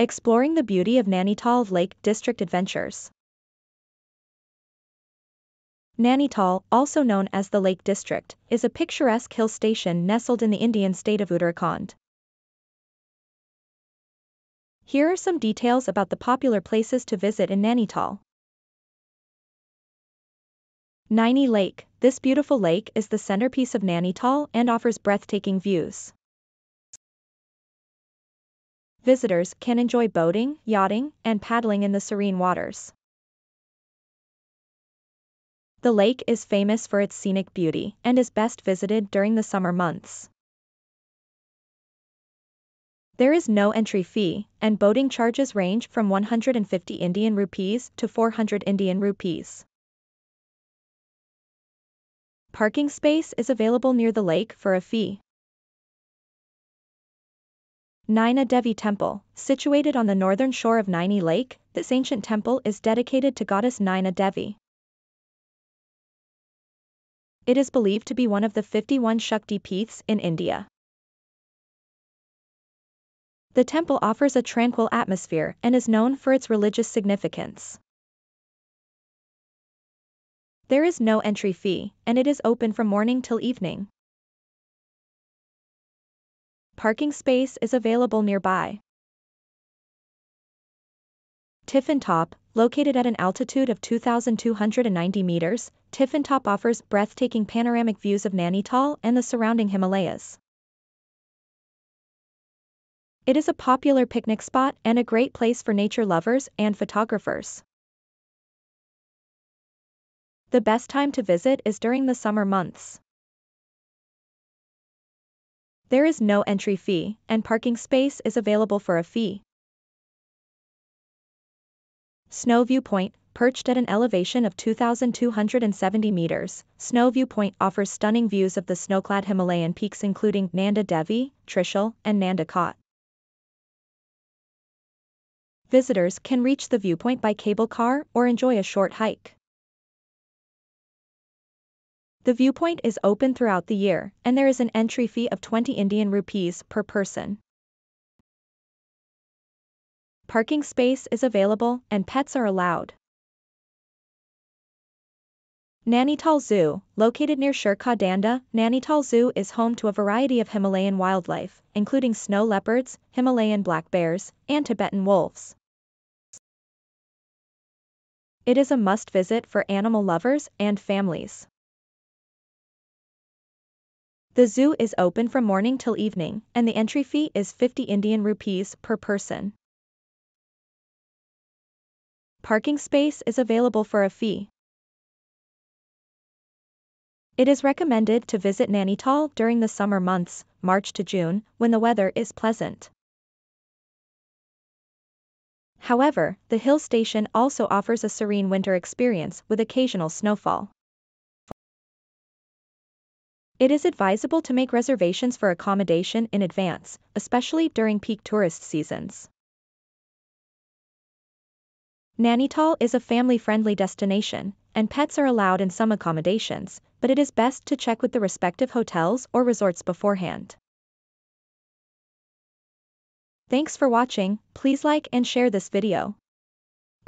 Exploring the beauty of Nainital Lake District Adventures. Nainital, also known as the Lake District, is a picturesque hill station nestled in the Indian state of Uttarakhand. Here are some details about the popular places to visit in Nainital. Naini Lake, this beautiful lake is the centerpiece of Nainital and offers breathtaking views. Visitors can enjoy boating, yachting, and paddling in the serene waters. The lake is famous for its scenic beauty and is best visited during the summer months. There is no entry fee, and boating charges range from 150 Indian rupees to 400 Indian rupees. Parking space is available near the lake for a fee. Naina Devi Temple, situated on the northern shore of Naini Lake, this ancient temple is dedicated to goddess Naina Devi. It is believed to be one of the 51 Shakti Peeths in India. The temple offers a tranquil atmosphere and is known for its religious significance. There is no entry fee, and it is open from morning till evening. Parking space is available nearby. Tiffin Top, located at an altitude of 2,290 meters, Tiffin Top offers breathtaking panoramic views of Nainital and the surrounding Himalayas. It is a popular picnic spot and a great place for nature lovers and photographers. The best time to visit is during the summer months. There is no entry fee, and parking space is available for a fee. Snow Viewpoint, perched at an elevation of 2,270 meters, Snow Viewpoint offers stunning views of the snow-clad Himalayan peaks including Nanda Devi, Trishul, and Nanda Kot. Visitors can reach the viewpoint by cable car or enjoy a short hike. The viewpoint is open throughout the year, and there is an entry fee of 20 Indian rupees per person. Parking space is available and pets are allowed. Nainital Zoo, located near Sherka Danda, Nainital Zoo is home to a variety of Himalayan wildlife, including snow leopards, Himalayan black bears, and Tibetan wolves. It is a must visit for animal lovers and families. The zoo is open from morning till evening, and the entry fee is 50 Indian rupees per person. Parking space is available for a fee. It is recommended to visit Nainital during the summer months, March to June, when the weather is pleasant. However, the hill station also offers a serene winter experience with occasional snowfall. It is advisable to make reservations for accommodation in advance, especially during peak tourist seasons. Nainital is a family-friendly destination, and pets are allowed in some accommodations, but it is best to check with the respective hotels or resorts beforehand. Thanks for watching, please like and share this video.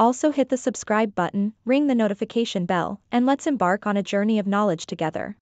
Also hit the subscribe button, ring the notification bell, and let's embark on a journey of knowledge together.